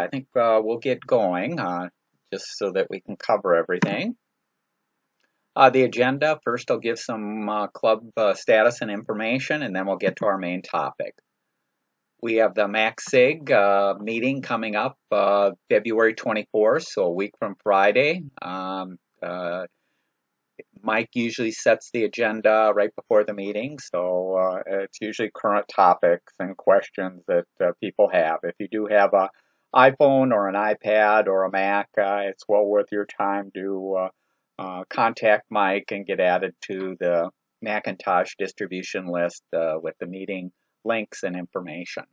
I think uh, we'll get going uh, just so that we can cover everything. Uh, the agenda, first I'll give some uh, club uh, status and information and then we'll get to our main topic. We have the MACSIG uh, meeting coming up February 24th, so a week from Friday. Um, Mike usually sets the agenda right before the meeting, so uh, it's usually current topics and questions that uh, people have. If you do have a iPhone or an iPad or a Mac, uh, it's well worth your time to uh, uh, contact Mike and get added to the Macintosh distribution list uh, with the meeting links and information.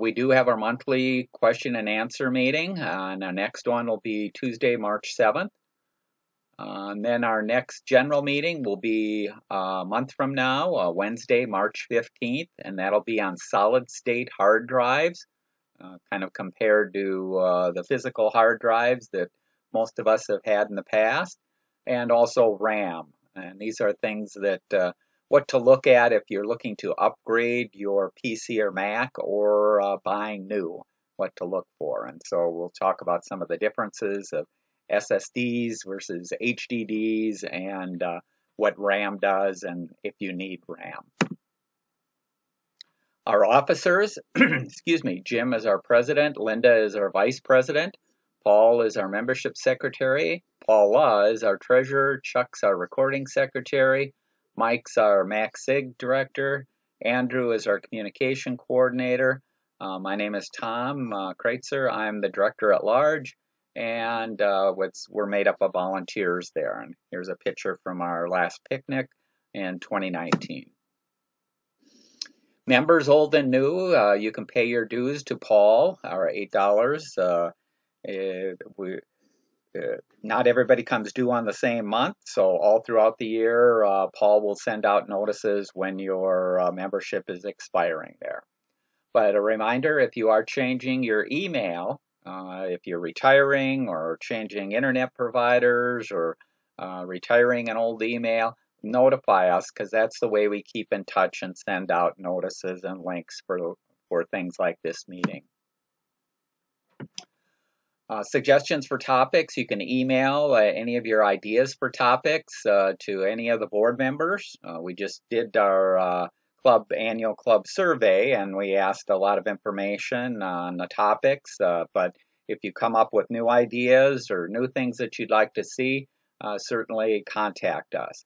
we do have our monthly question and answer meeting, and the next one will be Tuesday, March 7th. Uh, and then our next general meeting will be a month from now, uh, Wednesday, March 15th, and that'll be on solid state hard drives, uh, kind of compared to uh, the physical hard drives that most of us have had in the past, and also RAM. And these are things that uh, what to look at if you're looking to upgrade your PC or Mac or uh, buying new, what to look for. And so we'll talk about some of the differences of SSDs versus HDDs and uh, what RAM does and if you need RAM. Our officers, excuse me, Jim is our president, Linda is our vice president, Paul is our membership secretary, Paula is our treasurer, Chuck's our recording secretary, Mike's our MACSIG director, Andrew is our communication coordinator. Uh, my name is Tom uh, Kreuzer. I'm the director at large and uh, we're made up of volunteers there. And here's a picture from our last picnic in 2019. Members old and new, uh, you can pay your dues to Paul, our $8. Uh, eh, we, uh, not everybody comes due on the same month, so all throughout the year, uh, Paul will send out notices when your uh, membership is expiring there. But a reminder, if you are changing your email, uh, if you're retiring or changing internet providers or uh, retiring an old email, notify us because that's the way we keep in touch and send out notices and links for, for things like this meeting. Uh, suggestions for topics, you can email uh, any of your ideas for topics uh, to any of the board members. Uh, we just did our uh, club annual club survey and we asked a lot of information on the topics uh, but if you come up with new ideas or new things that you'd like to see certainly contact us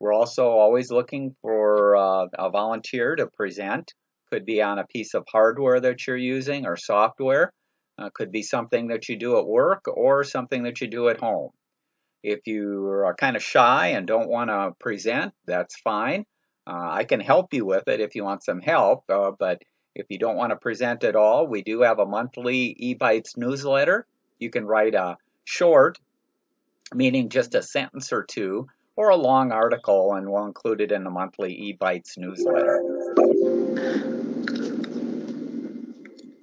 we're also always looking for uh, a volunteer to present. Could be on a piece of hardware that you're using or software. Uh, could be something that you do at work or something that you do at home. If you are kind of shy and don't want to present that's fine. Uh, I can help you with it if you want some help, uh, but if you don't want to present at all, we do have a monthly eBytes newsletter. You can write a short, meaning just a sentence or two, or a long article, and we'll include it in the monthly eBytes newsletter.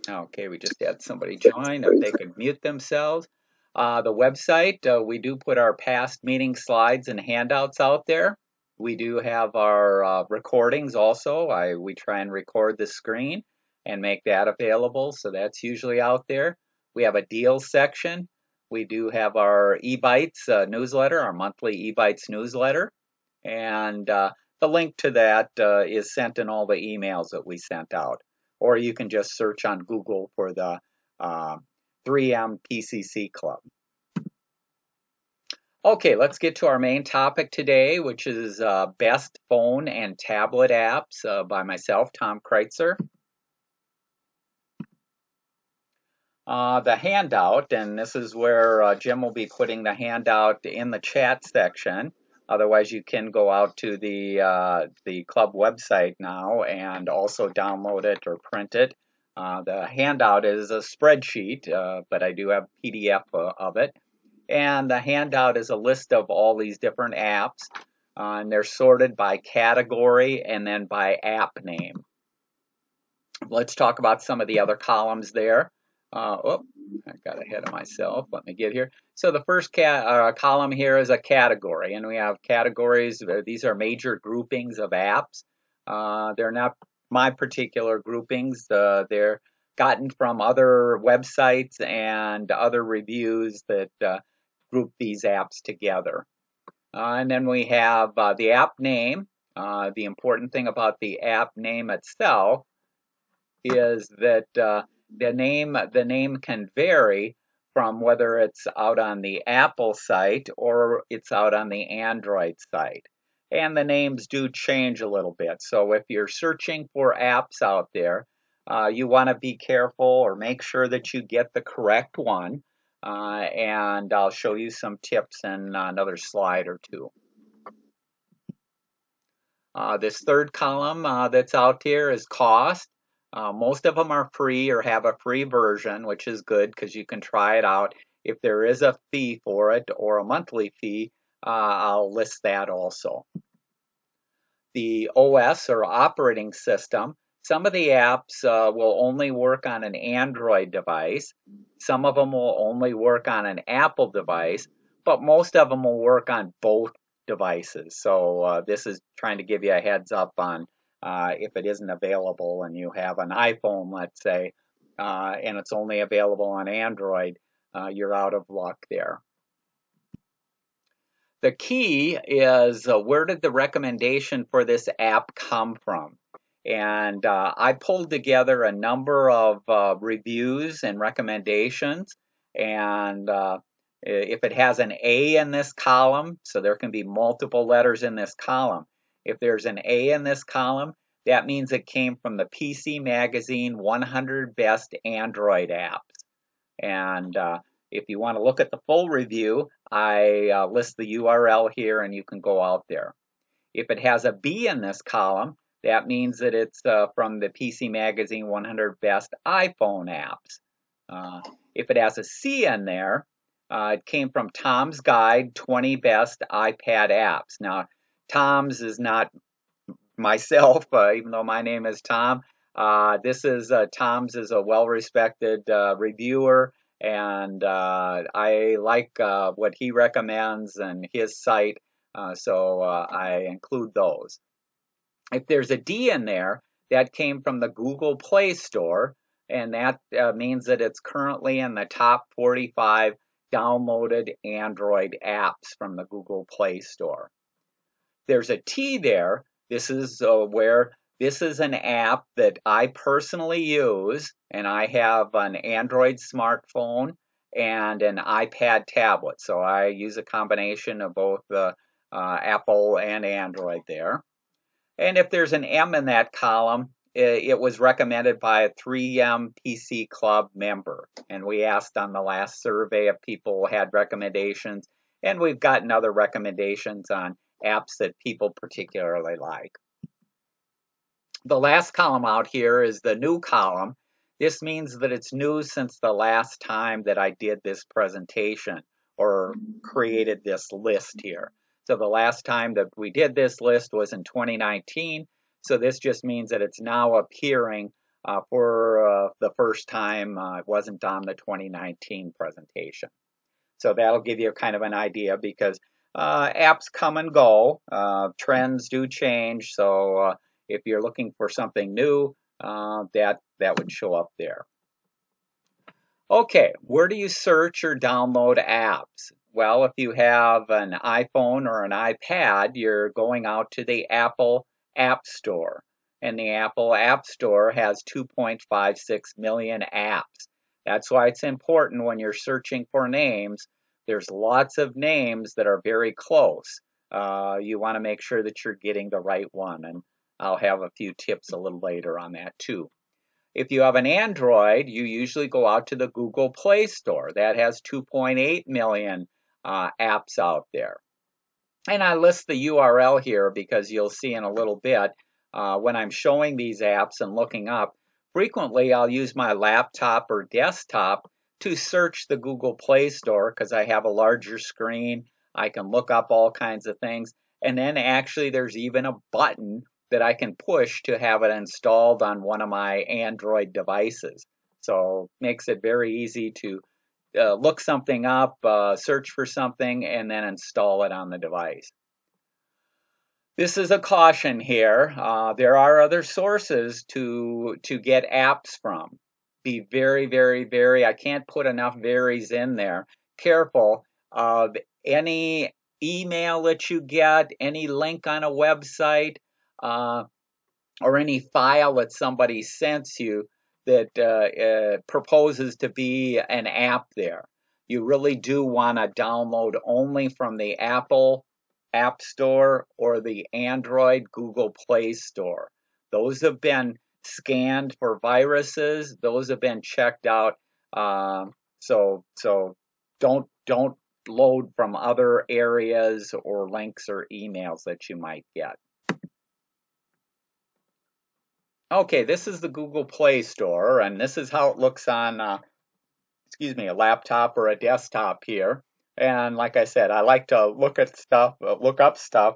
Okay, we just had somebody join. If they could mute themselves. Uh, the website, uh, we do put our past meeting slides and handouts out there. We do have our uh, recordings also. I we try and record the screen and make that available, so that's usually out there. We have a deals section. We do have our eBytes uh, newsletter, our monthly eBytes newsletter, and uh, the link to that uh, is sent in all the emails that we sent out. Or you can just search on Google for the 3M uh, PCC Club. Okay, let's get to our main topic today, which is uh, best phone and tablet apps uh, by myself, Tom Kreuzer. Uh, the handout, and this is where uh, Jim will be putting the handout in the chat section. Otherwise, you can go out to the uh, the club website now and also download it or print it. Uh, the handout is a spreadsheet, but I do have PDF of it. And the handout is a list of all these different apps, uh, and they're sorted by category and then by app name. Let's talk about some of the other columns there. Uh, oh, I got ahead of myself. Let me get here. So the first uh, column here is a category, and we have categories. These are major groupings of apps. Uh, they're not my particular groupings. They're gotten from other websites and other reviews that uh, group these apps together. Uh, and then we have uh, the app name. The important thing about the app name itself is that the name the name can vary from whether it's out on the Apple site or it's out on the Android site. And the names do change a little bit. So if you're searching for apps out there, uh, you want to be careful or make sure that you get the correct one. Uh, and I'll show you some tips in another slide or two. Uh, this third column uh, that's out here is cost. Uh, most of them are free or have a free version, which is good because you can try it out. If there is a fee for it or a monthly fee, uh, I'll list that also. The OS or operating system, some of the apps uh, will only work on an Android device. Some of them will only work on an Apple device, but most of them will work on both devices. So uh, this is trying to give you a heads up on uh, if it isn't available and you have an iPhone, let's say, uh, and it's only available on Android, uh, you're out of luck there. The key is uh, where did the recommendation for this app come from? And uh, I pulled together a number of uh, reviews and recommendations. And if it has an A in this column, so there can be multiple letters in this column, if there's an A in this column, that means it came from the PC Magazine 100 Best Android Apps. And uh, if you want to look at the full review, I uh, list the URL here and you can go out there. If it has a B in this column, that means that it's uh, from the PC Magazine 100 Best iPhone Apps. Uh, if it has a C in there, uh, it came from Tom's Guide 20 Best iPad Apps. Now, Tom's is not myself, uh, even though my name is Tom. Uh, this is uh, Tom's is a well-respected uh, reviewer, and uh, I like uh, what he recommends and his site, so I include those. If there's a D in there, that came from the Google Play Store, and that means that it's currently in the top 45 downloaded Android apps from the Google Play Store. There's a T there. This is uh, where this is an app that I personally use, and I have an Android smartphone and an iPad tablet. So I use a combination of both the uh, Apple and Android there. And if there's an M in that column, it, it was recommended by a 3M PC Club member. And we asked on the last survey if people had recommendations, and we've gotten other recommendations on apps that people particularly like. The last column out here is the new column. This means that it's new since the last time that I did this presentation or created this list here. So the last time that we did this list was in 2019. So this just means that it's now appearing uh, for uh, the first time. Uh, it wasn't on the 2019 presentation. So that'll give you kind of an idea because uh, apps come and go. Uh, trends do change. So uh, if you're looking for something new, uh, that that would show up there. Okay, where do you search or download apps? Well, if you have an iPhone or an iPad, you're going out to the Apple App Store. And the Apple App Store has 2.56 million apps. That's why it's important when you're searching for names there's lots of names that are very close. Uh, you want to make sure that you're getting the right one, and I'll have a few tips a little later on that too. If you have an Android, you usually go out to the Google Play Store. That has 2.8 million uh, apps out there. And I list the URL here because you'll see in a little bit uh, when I'm showing these apps and looking up, frequently I'll use my laptop or desktop to search the Google Play Store because I have a larger screen. I can look up all kinds of things. And then actually, there's even a button that I can push to have it installed on one of my Android devices. So makes it very easy to uh, look something up, uh, search for something, and then install it on the device. This is a caution here. Uh, there are other sources to to get apps from. Be very, very, very, I can't put enough varies in there, careful of any email that you get, any link on a website, uh, or any file that somebody sends you that uh, uh, proposes to be an app there. You really do want to download only from the Apple App Store or the Android Google Play Store. Those have been scanned for viruses. Those have been checked out. Uh, so so don't don't load from other areas or links or emails that you might get. Okay, this is the Google Play Store, and this is how it looks on, uh, excuse me, a laptop or a desktop here. And like I said, I like to look at stuff, look up stuff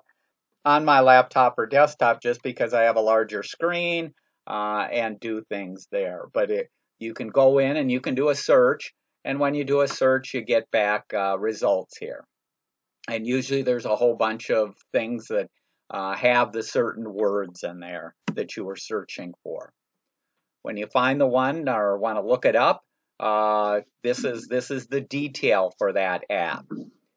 on my laptop or desktop just because I have a larger screen uh, and do things there. But it, you can go in and you can do a search, and when you do a search, you get back uh, results here. And usually there's a whole bunch of things that uh, have the certain words in there that you were searching for. When you find the one or want to look it up, uh, this is this is the detail for that app,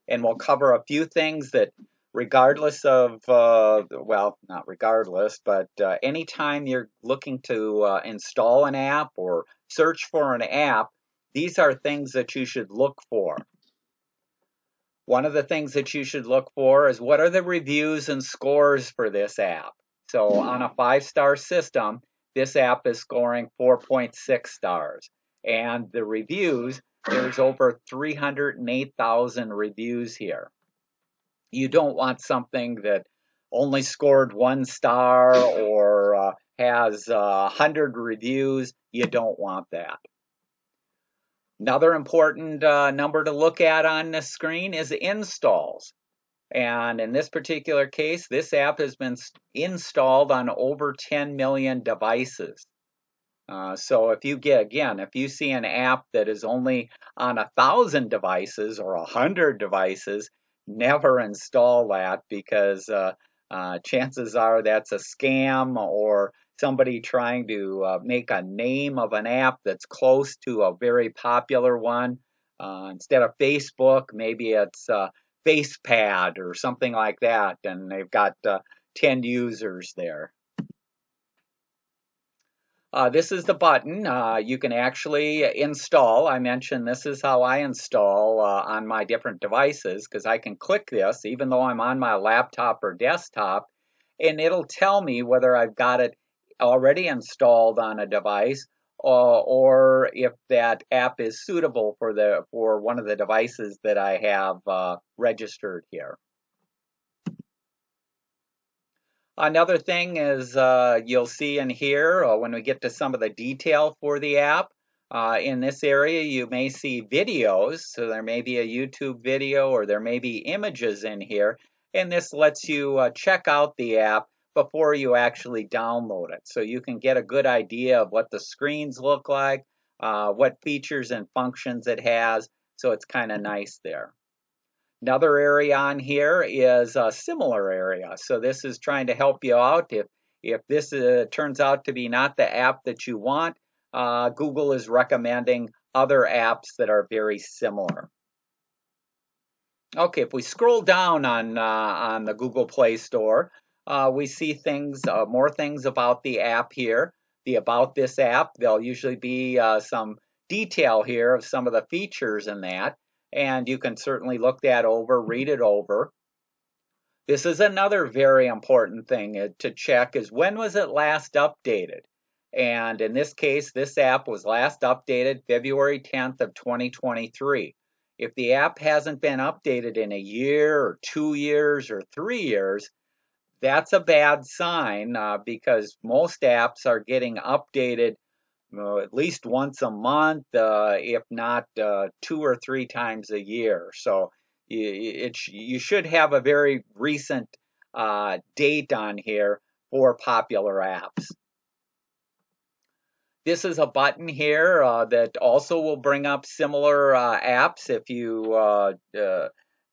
and we'll cover a few things that, regardless of uh, well, not regardless, but uh, anytime you're looking to uh, install an app or search for an app, these are things that you should look for. One of the things that you should look for is what are the reviews and scores for this app. So on a five star system, this app is scoring 4.6 stars. And the reviews, there's over 308,000 reviews here. You don't want something that only scored one star or uh, has uh, 100 reviews. You don't want that. Another important uh, number to look at on the screen is installs. And in this particular case, this app has been installed on over 10 million devices. Uh, so if you get, again, if you see an app that is only on a thousand devices or a hundred devices, never install that because uh, uh, chances are that's a scam or somebody trying to uh, make a name of an app that's close to a very popular one. Uh, instead of Facebook, maybe it's uh, FacePad or something like that, and they've got uh, 10 users there. Uh, this is the button uh, you can actually install. I mentioned this is how I install uh, on my different devices because I can click this even though I'm on my laptop or desktop and it'll tell me whether I've got it already installed on a device uh, or if that app is suitable for the for one of the devices that I have uh, registered here. Another thing is uh, you'll see in here uh, when we get to some of the detail for the app. Uh, in this area, you may see videos. So there may be a YouTube video or there may be images in here. And this lets you uh, check out the app before you actually download it. So you can get a good idea of what the screens look like, uh, what features and functions it has. So it's kind of nice there. Another area on here is a similar area. So this is trying to help you out. If, if this uh, turns out to be not the app that you want, uh, Google is recommending other apps that are very similar. Okay, if we scroll down on, uh, on the Google Play Store, uh, we see things, uh, more things about the app here. The About This app, there'll usually be uh, some detail here of some of the features in that, and you can certainly look that over, read it over. This is another very important thing uh, to check is when was it last updated? And in this case, this app was last updated February 10th of 2023. If the app hasn't been updated in a year or two years or three years, that's a bad sign uh, because most apps are getting updated uh, at least once a month, uh, if not uh, two or three times a year. So it, you should have a very recent uh, date on here for popular apps. This is a button here uh, that also will bring up similar apps if you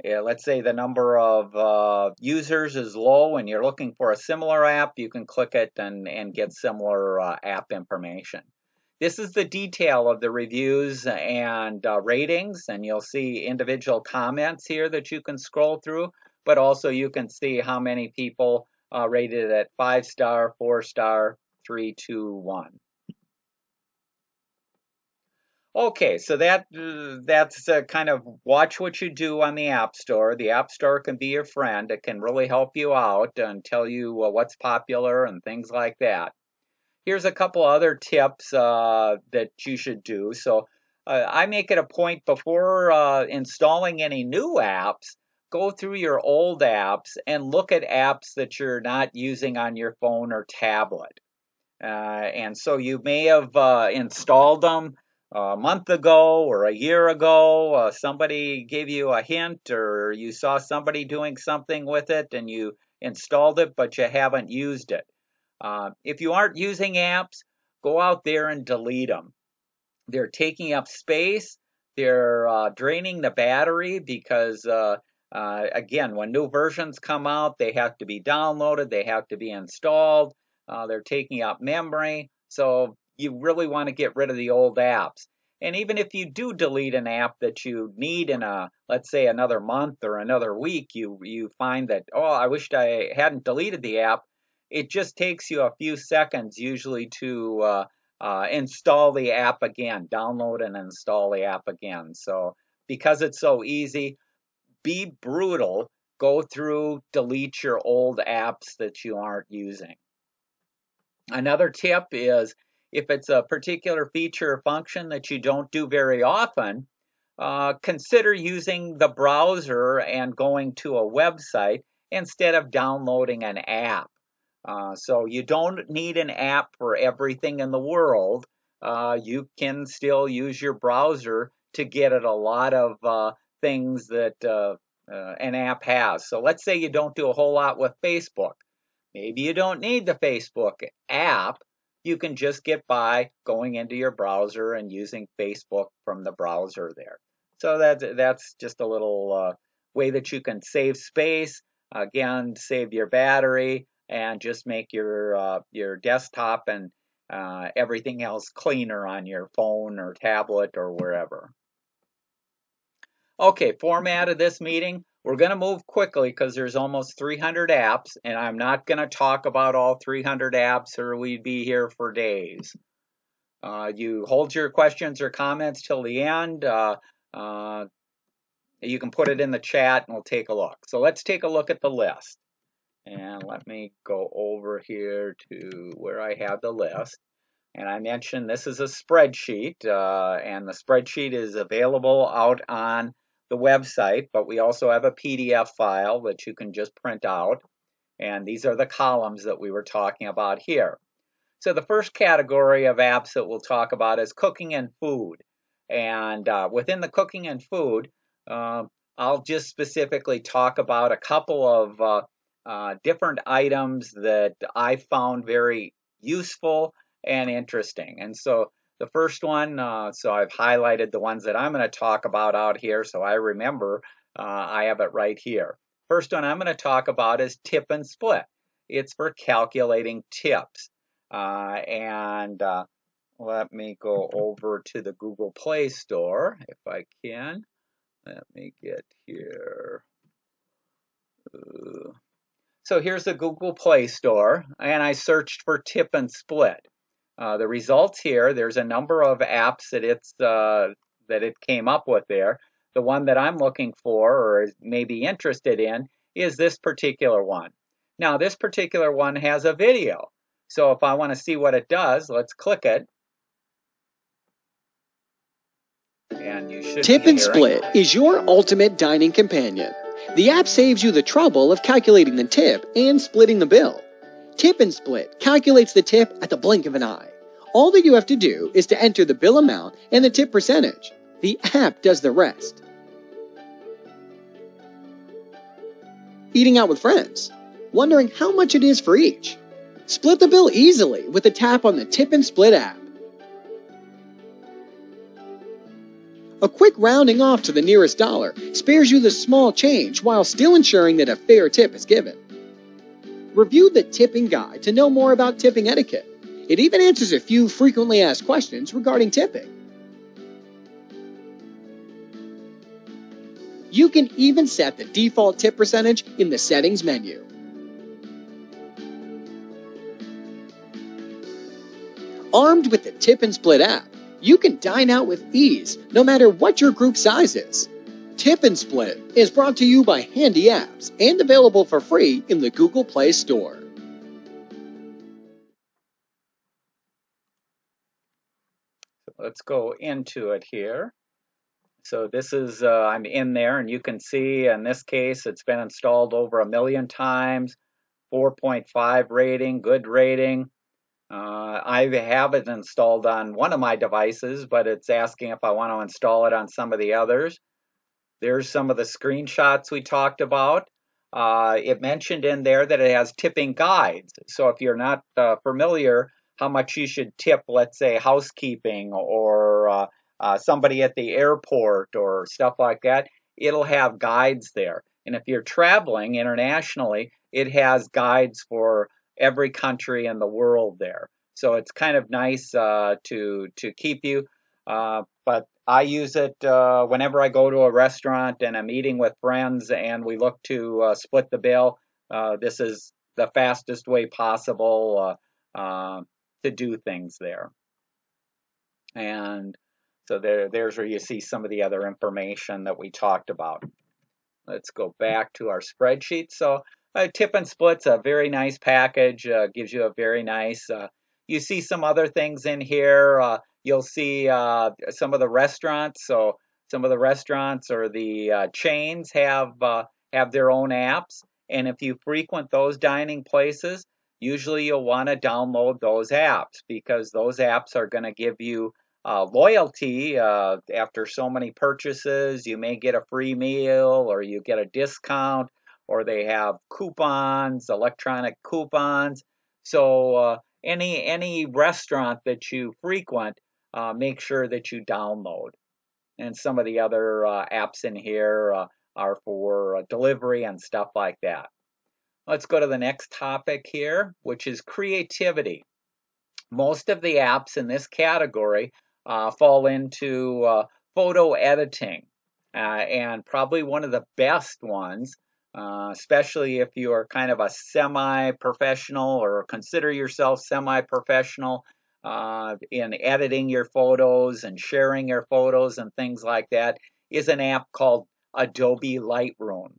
yeah, let's say the number of uh, users is low and you're looking for a similar app, you can click it and, and get similar uh, app information. This is the detail of the reviews and uh, ratings, and you'll see individual comments here that you can scroll through, but also you can see how many people uh, rated it at five star, four star, three, two, one. Okay, so that that's uh, kind of watch what you do on the App Store. The App Store can be your friend. It can really help you out and tell you uh, what's popular and things like that. Here's a couple other tips uh, that you should do. So uh, I make it a point before uh, installing any new apps, go through your old apps and look at apps that you're not using on your phone or tablet. Uh, and so you may have installed them a month ago or a year ago, uh, somebody gave you a hint or you saw somebody doing something with it and you installed it, but you haven't used it. Uh, if you aren't using apps, go out there and delete them. They're taking up space. They're uh, draining the battery because, uh, uh, again, when new versions come out, they have to be downloaded, they have to be installed. Uh, they're taking up memory. So you really want to get rid of the old apps. And even if you do delete an app that you need in a, let's say, another month or another week, you you find that oh, I wished I hadn't deleted the app. It just takes you a few seconds usually to uh, uh, install the app again, download and install the app again. So because it's so easy, be brutal. Go through, delete your old apps that you aren't using. Another tip is if it's a particular feature or function that you don't do very often, uh, consider using the browser and going to a website instead of downloading an app. Uh, so you don't need an app for everything in the world. Uh, you can still use your browser to get at a lot of uh, things that uh, uh, an app has. So let's say you don't do a whole lot with Facebook. Maybe you don't need the Facebook app, you can just get by going into your browser and using Facebook from the browser there. So that's that's just a little uh, way that you can save space, again, save your battery, and just make your uh, your desktop and uh, everything else cleaner on your phone or tablet or wherever. Okay, format of this meeting. We're going to move quickly because there's almost 300 apps, and I'm not going to talk about all 300 apps or we'd be here for days. Uh, you hold your questions or comments till the end. Uh, uh, you can put it in the chat and we'll take a look. So let's take a look at the list. And let me go over here to where I have the list. And I mentioned this is a spreadsheet, uh, and the spreadsheet is available out on the website, but we also have a PDF file that you can just print out. And these are the columns that we were talking about here. So the first category of apps that we'll talk about is cooking and food. And uh, within the cooking and food, uh, I'll just specifically talk about a couple of uh, different items that I found very useful and interesting. And so the first one, uh, so I've highlighted the ones that I'm going to talk about out here so I remember uh, I have it right here. First one I'm going to talk about is tip and split. It's for calculating tips. Uh, and uh, let me go over to the Google Play Store if I can. Let me get here. So here's the Google Play Store, and I searched for tip and split. Uh, the results here, there's a number of apps that it's uh, that it came up with there. The one that I'm looking for or is maybe interested in is this particular one. Now, this particular one has a video. So if I want to see what it does, let's click it. And you should Tip and Split is your ultimate dining companion. The app saves you the trouble of calculating the tip and splitting the bill. Tip and Split calculates the tip at the blink of an eye. All that you have to do is to enter the bill amount and the tip percentage. The app does the rest. Eating out with friends. Wondering how much it is for each? Split the bill easily with a tap on the Tip and Split app. A quick rounding off to the nearest dollar spares you the small change while still ensuring that a fair tip is given. Review the tipping guide to know more about tipping etiquette. It even answers a few frequently asked questions regarding tipping. You can even set the default tip percentage in the settings menu. Armed with the Tip and Split app, you can dine out with ease no matter what your group size is. Tip and Split is brought to you by Handy Apps and available for free in the Google Play Store. Let's go into it here. So this is, uh, I'm in there and you can see in this case, it's been installed over a million times, 4.5 rating, good rating. Uh, I have it installed on one of my devices, but it's asking if I want to install it on some of the others. There's some of the screenshots we talked about. Uh, it mentioned in there that it has tipping guides. So if you're not uh, familiar, how much you should tip, let's say housekeeping or uh, uh, somebody at the airport or stuff like that, it'll have guides there. And if you're traveling internationally, it has guides for every country in the world there. So it's kind of nice uh, to to keep you. Uh, but I use it uh, whenever I go to a restaurant and I'm eating with friends and we look to uh, split the bill. Uh, this is the fastest way possible uh, to do things there. And so there, there's where you see some of the other information that we talked about. Let's go back to our spreadsheet. So uh, Tip and Split's a very nice package, uh, gives you a very nice, uh, you see some other things in here. Uh, you'll see uh, some of the restaurants. So some of the restaurants or the uh, chains have, have their own apps. And if you frequent those dining places, usually you'll want to download those apps because those apps are going to give you loyalty after so many purchases. You may get a free meal or you get a discount or they have coupons, electronic coupons. So uh, any any restaurant that you frequent, uh, make sure that you download. And some of the other uh, apps in here uh, are for uh, delivery and stuff like that. Let's go to the next topic here, which is creativity. Most of the apps in this category uh, fall into photo editing. and probably one of the best ones uh, especially if you are kind of a semi-professional or consider yourself semi-professional uh, in editing your photos and sharing your photos and things like that, is an app called Adobe Lightroom.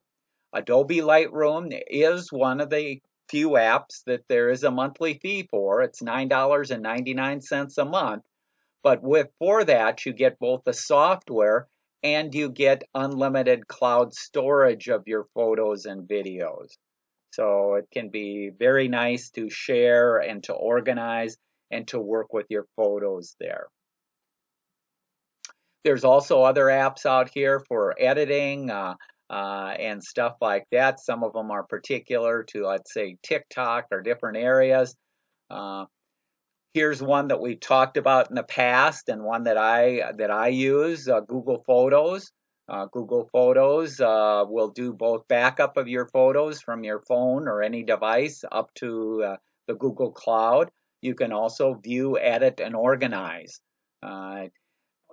Adobe Lightroom is one of the few apps that there is a monthly fee for. It's $9.99 a month. But with for that, you get both the software and you get unlimited cloud storage of your photos and videos. So it can be very nice to share and to organize and to work with your photos there. There's also other apps out here for editing uh, uh, and stuff like that. Some of them are particular to, let's say, TikTok or different areas. Uh, Here's one that we talked about in the past and one that I that I use, uh, Google Photos. Uh, Google Photos uh, will do both backup of your photos from your phone or any device up to uh, the Google Cloud. You can also view, edit, and organize. Uh,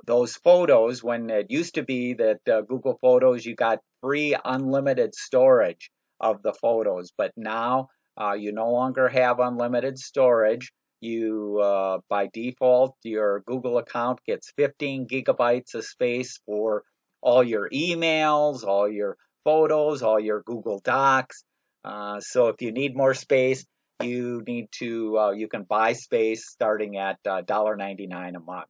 those photos, when it used to be that uh, Google Photos, you got free unlimited storage of the photos, but now you no longer have unlimited storage you uh, by default your google account gets 15 gigabytes of space for all your emails all your photos all your google docs. Uh, so if you need more space you need to uh, you can buy space starting at $1.99 uh, a month.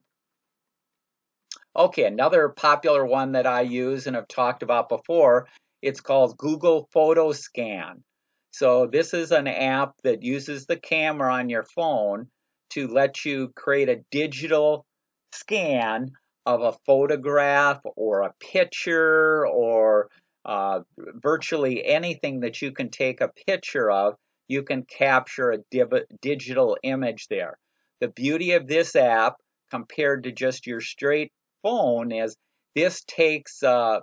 Okay another popular one that i use and have talked about before it's called google photo scan so this is an app that uses the camera on your phone to let you create a digital scan of a photograph or a picture or uh, virtually anything that you can take a picture of, you can capture a digital image there. The beauty of this app compared to just your straight phone is this takes uh,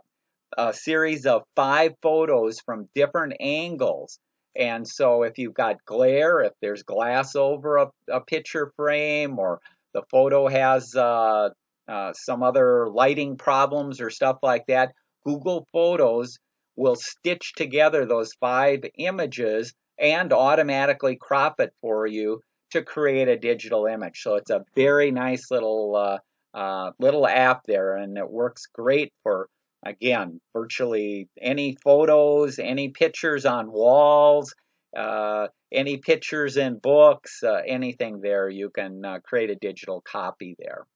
a series of five photos from different angles And so if you've got glare, if there's glass over a, a picture frame or the photo has uh, uh, some other lighting problems or stuff like that, Google Photos will stitch together those five images and automatically crop it for you to create a digital image. So it's a very nice little uh, uh, little app there, and it works great for again virtually any photos, any pictures on walls, uh, any pictures in books, uh, anything there. You can uh, create a digital copy there.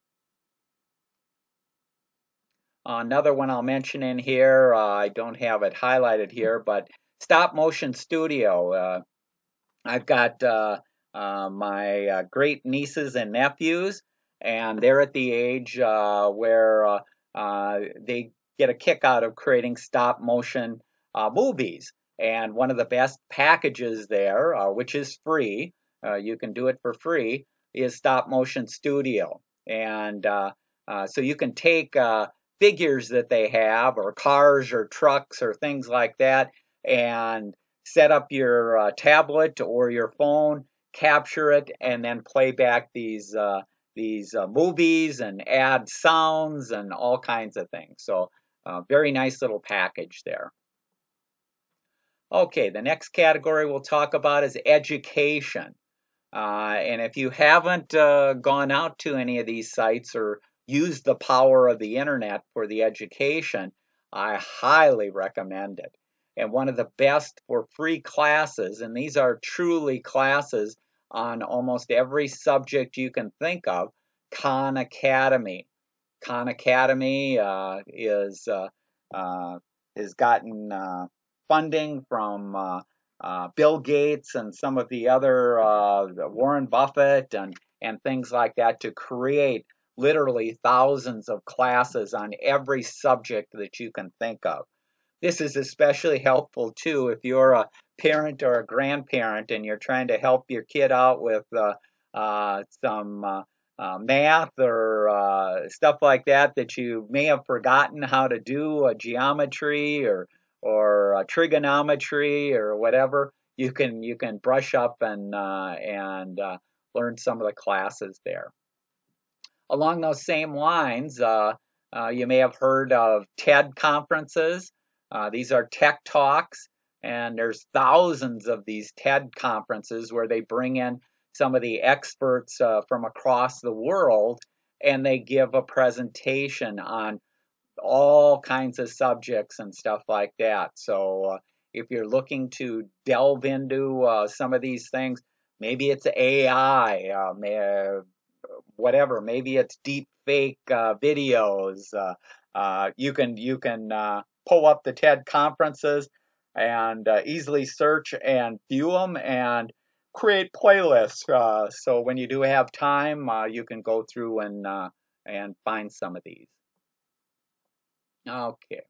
Another one I'll mention in here, uh, I don't have it highlighted here, but Stop Motion Studio. Uh, I've got uh, my great nieces and nephews, and they're at the age where they get a kick out of creating stop motion movies. And one of the best packages there, which is free, you can do it for free, is Stop Motion Studio. And so you can take figures that they have, or cars, or trucks, or things like that, and set up your uh, tablet or your phone, capture it, and then play back these uh, these uh, movies and add sounds and all kinds of things. So, very nice little package there. Okay, the next category we'll talk about is education. Uh, and if you haven't uh, gone out to any of these sites or used the power of the internet for the education, I highly recommend it. And one of the best for free classes, and these are truly classes on almost every subject you can think of, Khan Academy. Khan Academy uh, is uh, uh, has gotten uh, funding from Bill Gates and some of the other Warren Buffett and and things like that to create literally thousands of classes on every subject that you can think of. This is especially helpful too if you're a parent or a grandparent and you're trying to help your kid out with uh, uh, some uh, uh math or uh, stuff like that that you may have forgotten how to do, a geometry or or trigonometry or whatever. You can you can brush up and uh, and learn some of the classes there. Along those same lines, uh, uh, you may have heard of TED conferences. Uh, these are tech talks, and there's thousands of these TED conferences where they bring in some of the experts uh, from across the world and they give a presentation on all kinds of subjects and stuff like that. So uh, if you're looking to delve into uh, some of these things, maybe it's AI, uh, may, whatever. Maybe it's deep fake uh, videos. Uh, uh, you can you can uh, pull up the TED conferences and uh, easily search and view them and create playlists. Uh, so when you do have time, you can go through and and find some of these. Okay.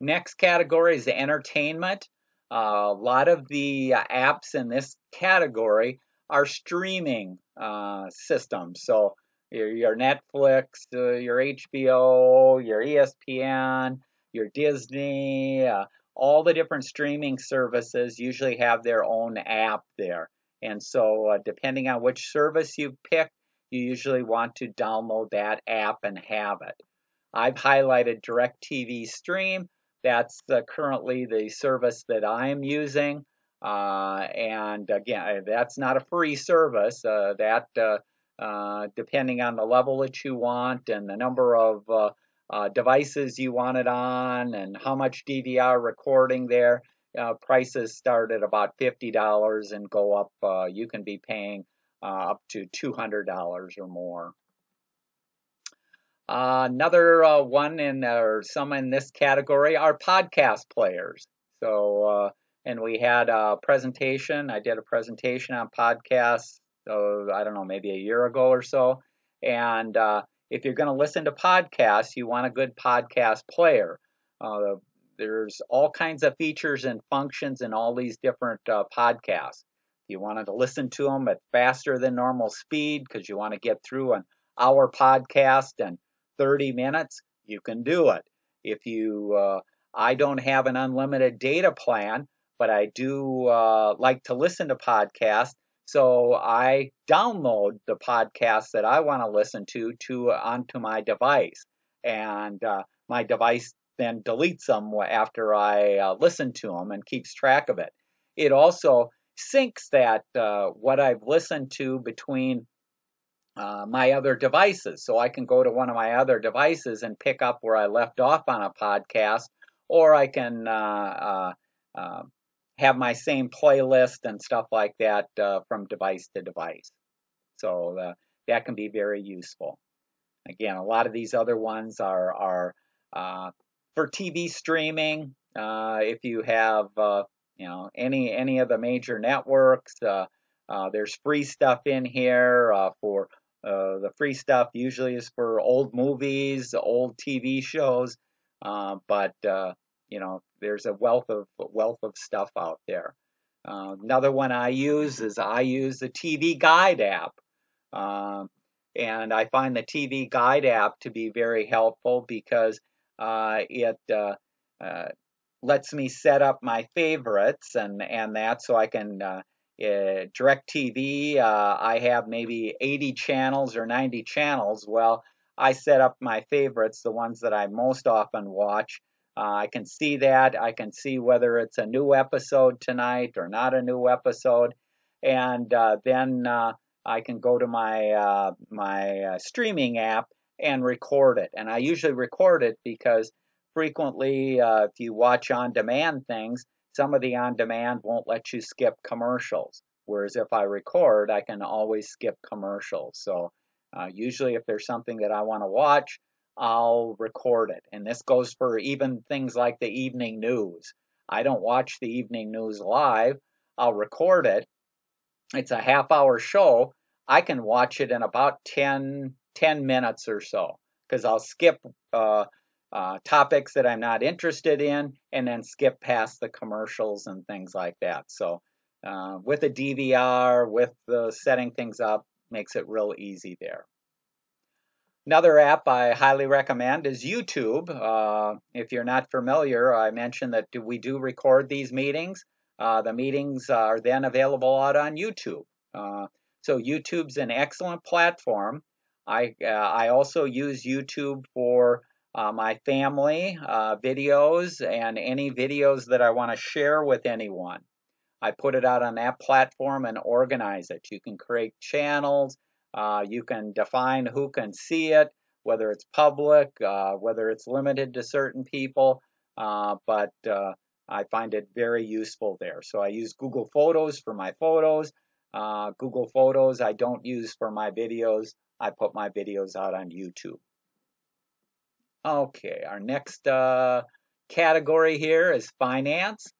Next category is entertainment. a lot of the apps in this category are streaming uh, systems. So your, your Netflix, uh, your HBO, your ESPN, your Disney, uh, all the different streaming services usually have their own app there. And so, uh, depending on which service you pick, you usually want to download that app and have it. I've highlighted DirecTV Stream. That's uh, currently the service that I'm using. Uh, and again, that's not a free service. Uh, that uh, uh, depending on the level that you want and the number of uh, uh, devices you want it on and how much DVR recording there. Prices start at about $50 and go up. you can be paying up to $200 or more. another one in or some in this category are podcast players. So and we had a presentation. I did a presentation on podcasts, uh, I don't know, maybe a year ago or so. And uh, if you're going to listen to podcasts, you want a good podcast player. Uh, there's all kinds of features and functions in all these different uh, podcasts. If you wanted to listen to them at faster than normal speed because you want to get through an hour podcast in 30 minutes, you can do it. If you, uh, I don't have an unlimited data plan, but I do uh, like to listen to podcasts. So I download the podcasts that I want to listen to to onto my device, and uh, my device then deletes them after I uh, listen to them and keeps track of it. It also syncs that uh, what I've listened to between uh, my other devices. So I can go to one of my other devices and pick up where I left off on a podcast, or I can uh, uh, uh have my same playlist and stuff like that uh, from device to device. So uh, that can be very useful. Again, a lot of these other ones are are for TV streaming. if you have you know any any of the major networks, there's free stuff in here for uh, the free stuff usually is for old movies, old TV shows, uh, but uh, you know there's a wealth of wealth of stuff out there. Uh, another one I use is I use the TV Guide app, um, and I find the TV Guide app to be very helpful because uh, it lets me set up my favorites and and that so I can uh, DirecTV, uh, I have maybe 80 channels or 90 channels. Well, I set up my favorites, the ones that I most often watch. Uh, I can see that. I can see whether it's a new episode tonight or not a new episode, and uh, then uh, I can go to my uh, my uh, streaming app and record it. And I usually record it because frequently, if you watch on demand things, some of the on demand won't let you skip commercials. Whereas if I record, I can always skip commercials. So uh, usually, if there's something that I want to watch, I'll record it. And this goes for even things like the evening news. I don't watch the evening news live, I'll record it. It's a half hour show. I can watch it in about 10, 10 minutes or so because I'll skip uh, uh, topics that I'm not interested in, and then skip past the commercials and things like that. So, uh, with a DVR, with the setting things up, makes it real easy there. Another app I highly recommend is YouTube. Uh, if you're not familiar, I mentioned that we do record these meetings. Uh, the meetings are then available out on YouTube. Uh, so YouTube's an excellent platform. I uh, I also use YouTube for uh, my family uh, videos and any videos that I want to share with anyone. I put it out on that platform and organize it. You can create channels. Uh, you can define who can see it, whether it's public, uh, whether it's limited to certain people. Uh, but I find it very useful there. So I use Google Photos for my photos. Google Photos I don't use for my videos. I put my videos out on YouTube. Okay, our next uh, category here is finance.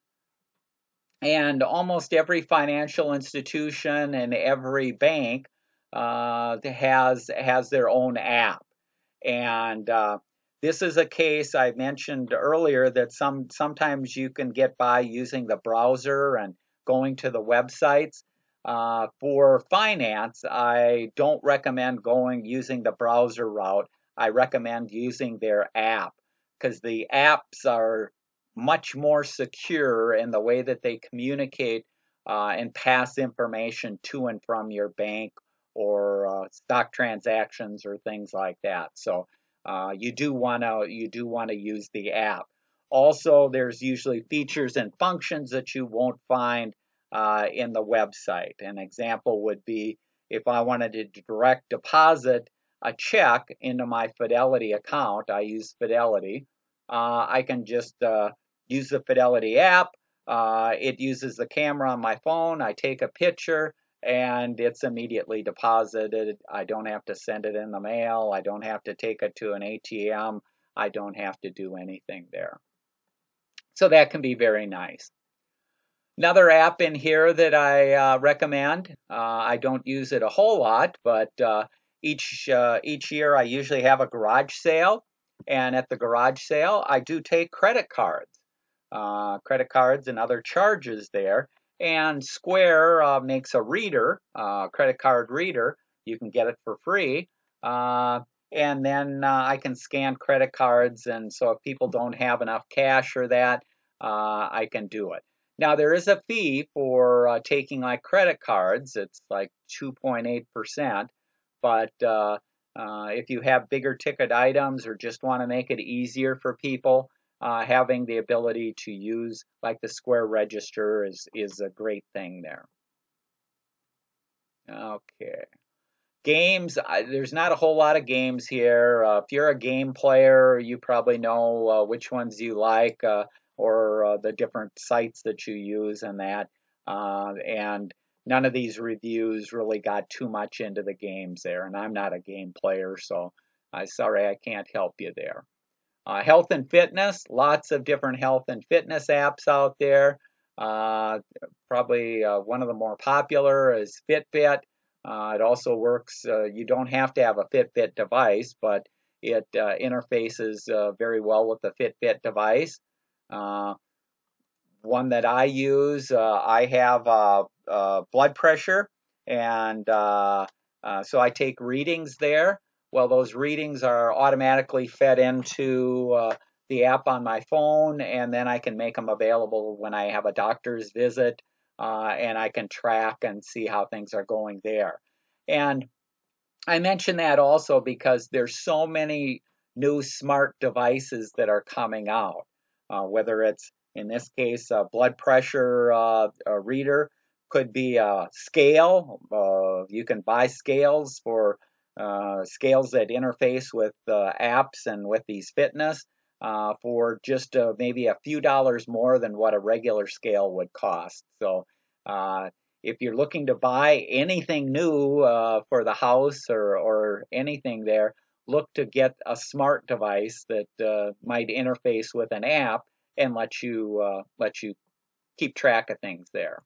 And almost every financial institution and every bank uh, has has their own app. And uh, this is a case I mentioned earlier that some sometimes you can get by using the browser and going to the websites. Uh, for finance, I don't recommend going using the browser route. I recommend using their app because the apps are much more secure in the way that they communicate uh, and pass information to and from your bank or uh, stock transactions or things like that. So uh, you do want to you do want to use the app. Also, there's usually features and functions that you won't find uh, in the website. An example would be if I wanted to direct deposit a check into my Fidelity account, I use Fidelity, uh, I can just uh, use the Fidelity app. Uh, it uses the camera on my phone. I take a picture and it's immediately deposited. I don't have to send it in the mail. I don't have to take it to an ATM. I don't have to do anything there. So that can be very nice. Another app in here that I uh, recommend, uh, I don't use it a whole lot, but uh, each uh, each year I usually have a garage sale, and at the garage sale I do take credit cards, uh, credit cards and other charges there. And Square uh, makes a reader, credit card reader. You can get it for free. And then I can scan credit cards, and so if people don't have enough cash or that, I can do it. Now there is a fee for uh, taking like credit cards. It's like 2.8%, but uh, uh, if you have bigger ticket items or just want to make it easier for people, uh, having the ability to use like the Square Register is is a great thing there. Okay. Games, there's not a whole lot of games here. Uh, if you're a game player, you probably know uh, which ones you like or uh, the different sites that you use and that. Uh, and none of these reviews really got too much into the games there. And I'm not a game player, so I'm sorry I can't help you there. Uh, health and fitness, lots of different health and fitness apps out there. probably one of the more popular is Fitbit. Uh, it also works, uh, you don't have to have a Fitbit device, but it uh, interfaces uh, very well with the Fitbit device. Uh, one that I use, uh, I have blood pressure, and so I take readings there. Well, those readings are automatically fed into the app on my phone, and then I can make them available when I have a doctor's visit uh, and I can track and see how things are going there. And I mention that also because there's so many new smart devices that are coming out, uh, whether it's in this case a blood pressure uh, a reader, could be a scale. Uh, you can buy scales for uh, scales that interface with apps and with these fitness. Uh, for just uh, maybe a few dollars more than what a regular scale would cost. So uh, if you're looking to buy anything new uh, for the house or, or anything there, look to get a smart device that uh, might interface with an app and let you let you keep track of things there.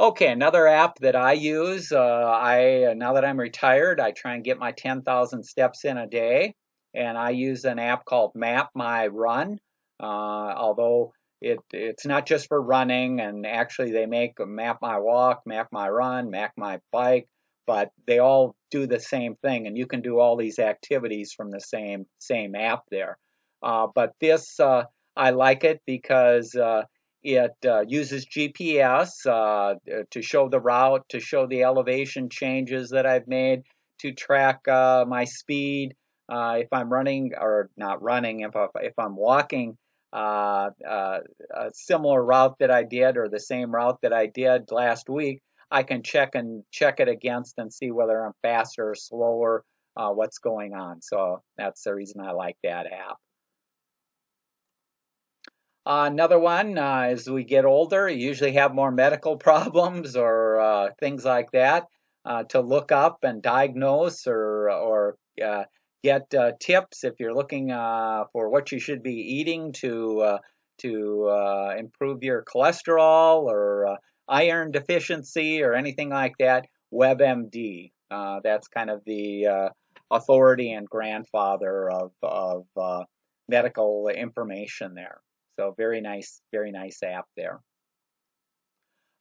Okay, another app that I use. Uh, I now that I'm retired, I try and get my 10,000 steps in a day and I use an app called Map My Run. Uh, although it it's not just for running, and actually they make Map My Walk, Map My Run, Map My Bike, but they all do the same thing, and you can do all these activities from the same same app there. Uh, but this uh, I like it because uh, it uh, uses GPS to show the route, to show the elevation changes that I've made, to track my speed. If I'm running or not running, if, if I'm walking uh, uh, a similar route that I did or the same route that I did last week, I can check and check it against and see whether I'm faster or slower, uh, what's going on. So that's the reason I like that app. Uh, another one, uh, as we get older, you usually have more medical problems or uh, things like that uh, to look up and diagnose or, or uh, get uh, tips if you're looking for what you should be eating to to improve your cholesterol or iron deficiency or anything like that. WebMD. Uh, that's kind of the authority and grandfather of of medical information there. So very nice, very nice app there.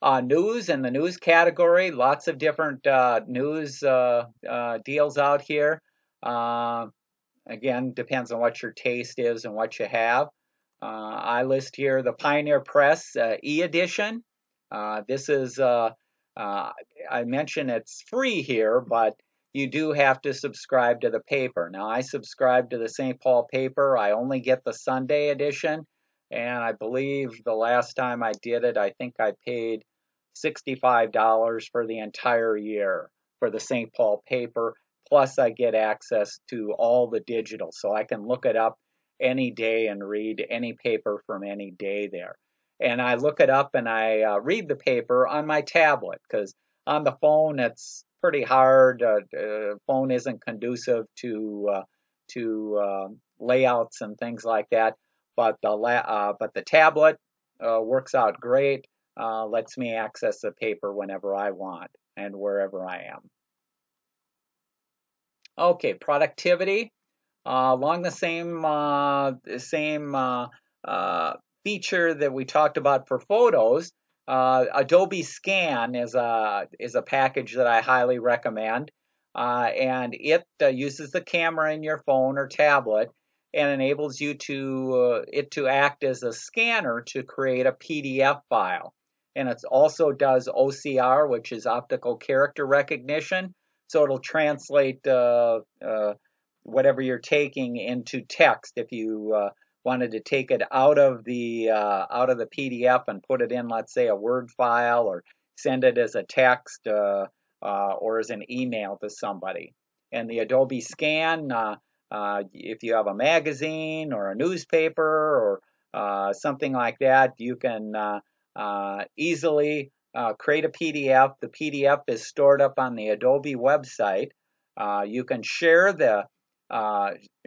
Uh, news and the news category, lots of different uh, news uh, deals out here. Uh, again, depends on what your taste is and what you have. Uh, I list here the Pioneer Press uh, e-edition. Uh, this is, uh, uh, I mentioned it's free here, but you do have to subscribe to the paper. Now, I subscribe to the St. Paul paper. I only get the Sunday edition, and I believe the last time I did it, I think I paid $65 for the entire year for the St. Paul paper Plus, I get access to all the digital, so I can look it up any day and read any paper from any day there. And I look it up and I uh, read the paper on my tablet because on the phone it's pretty hard. Uh, uh, phone isn't conducive to uh, to um, layouts and things like that. But the la- uh, but the tablet uh, works out great. lets me access the paper whenever I want and wherever I am. Okay, productivity. Along the same same feature that we talked about for photos, uh, Adobe Scan is a is a package that I highly recommend, and it uses the camera in your phone or tablet, and enables you to uh, it to act as a scanner to create a PDF file. And it also does OCR, which is optical character recognition. So it'll translate uh, uh, whatever you're taking into text. If you uh, wanted to take it out of the uh, out of the PDF and put it in, let's say, a Word file, or send it as a text uh, or as an email to somebody. And the Adobe Scan uh, if you have a magazine or a newspaper or uh, something like that, you can uh, uh easily uh, create a PDF. The PDF is stored up on the Adobe website. Uh, you can share the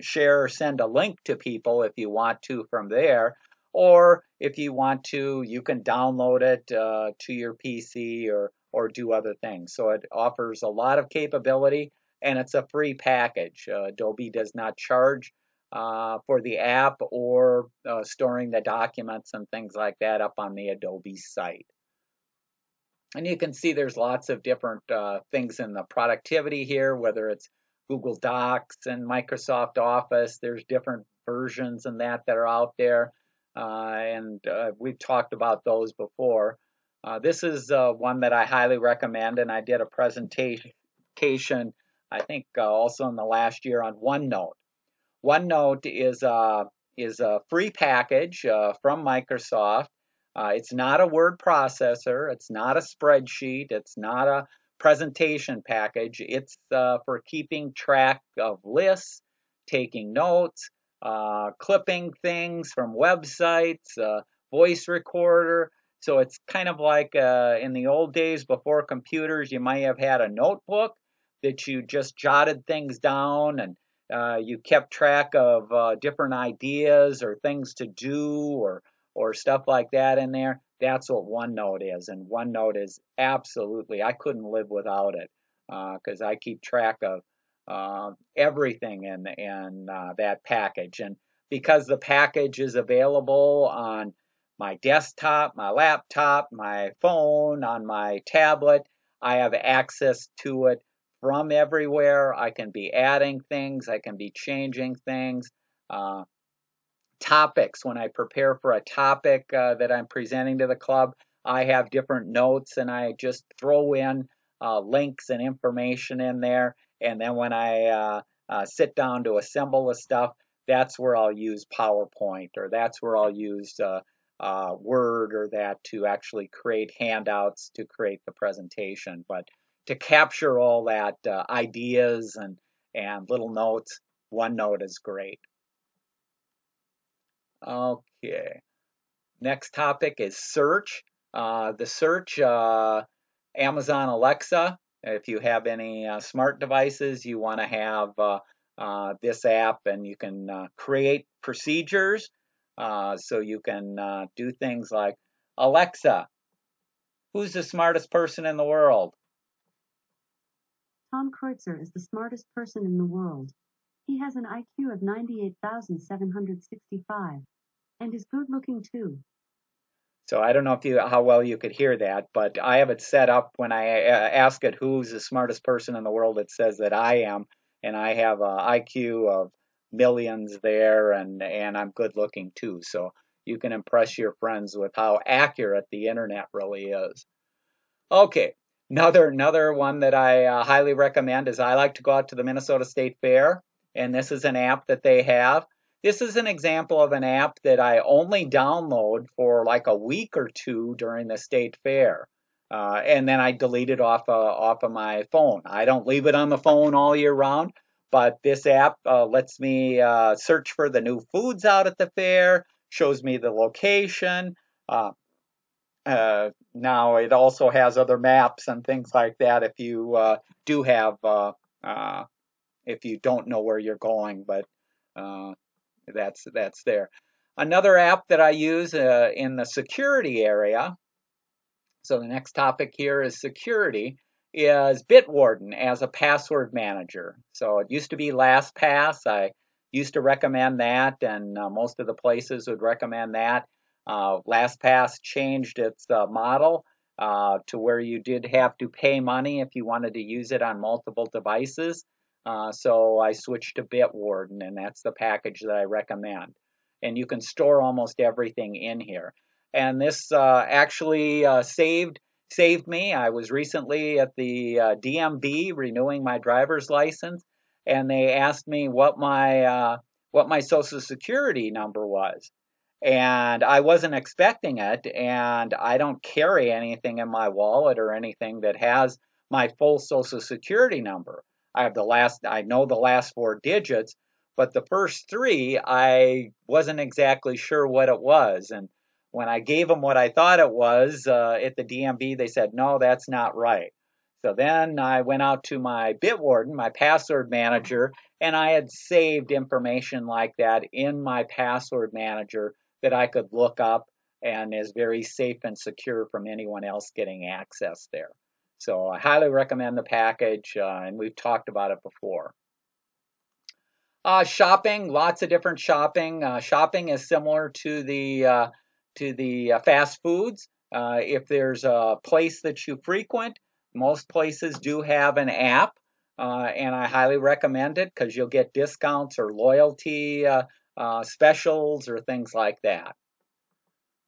share or send a link to people if you want to from there, or if you want to, you can download it to your PC or or do other things. So it offers a lot of capability and it's a free package. Uh, Adobe does not charge uh, for the app or uh, storing the documents and things like that up on the Adobe site. And you can see there's lots of different uh, things in the productivity here, whether it's Google Docs and Microsoft Office. There's different versions and that that are out there, uh, and uh, we've talked about those before. this is one that I highly recommend, and I did a presentation I think uh, also in the last year on OneNote. OneNote is a is a free package uh, from Microsoft. Uh, it's not a word processor. It's not a spreadsheet. It's not a presentation package. It's uh, for keeping track of lists, taking notes, uh, clipping things from websites, uh, voice recorder. So it's kind of like in the old days before computers, you might have had a notebook that you just jotted things down and uh, you kept track of uh, different ideas or things to do or or stuff like that in there. That's what OneNote is, and OneNote is absolutely. I couldn't live without it because uh, I keep track of uh, everything in in uh, that package, and because the package is available on my desktop, my laptop, my phone, on my tablet, I have access to it from everywhere. I can be adding things, I can be changing things. Uh, topics, when I prepare for a topic uh, that I'm presenting to the club, I have different notes and I just throw in uh, links and information in there. And then when I uh, uh, sit down to assemble the stuff, that's where I'll use PowerPoint or that's where I'll use uh, Word or that to actually create handouts to create the presentation. But to capture all that uh, ideas and and little notes. OneNote is great. Okay. Next topic is search. Uh, the search, uh, Amazon Alexa. If you have any uh, smart devices, you want to have uh, uh, this app, and you can uh, create procedures. so you can do things like Alexa, who's the smartest person in the world? Tom Kreuzer is the smartest person in the world. He has an IQ of 98,765 and is good looking too. So I don't know if you how well you could hear that, but I have it set up when I uh, ask it who's the smartest person in the world. It says that I am, and I have an IQ of millions there, and and I'm good looking too. So you can impress your friends with how accurate the internet really is. Okay, Another another one that I uh, highly recommend is I like to go out to the Minnesota State Fair, and this is an app that they have. This is an example of an app that I only download for like a week or two during the state fair, uh, and then I delete it off uh, off of my phone. I don't leave it on the phone all year round, but this app uh, lets me uh, search for the new foods out at the fair, shows me the location. Uh, uh, now it also has other maps and things like that if you do have if you don't know where you're going, but uh, that's that's there. Another app that I use uh, in the security area. So the next topic here is security is Bitwarden as a password manager. So it used to be LastPass. I used to recommend that, and most of the places would recommend that. Uh, LastPass changed its uh, model uh, to where you did have to pay money if you wanted to use it on multiple devices. Uh, so I switched to Bitwarden, and that's the package that I recommend. And you can store almost everything in here. And this uh, actually uh, saved saved me. I was recently at the uh, DMV renewing my driver's license, and they asked me what my uh, what my social security number was. And I wasn't expecting it, and I don't carry anything in my wallet or anything that has my full social security number. I have the last, I know the last four digits, but the first three, I wasn't exactly sure what it was. And when I gave them what I thought it was uh, at the DMV, they said, no, that's not right. So then I went out to my Bitwarden, my password manager, and I had saved information like that in my password manager that I could look up and is very safe and secure from anyone else getting access there. So I highly recommend the package, uh, and we've talked about it before. Uh, shopping, lots of different shopping. Uh, shopping is similar to the uh, to the uh, fast foods. Uh, if there's a place that you frequent, most places do have an app, and I highly recommend it because you'll get discounts or loyalty specials or things like that.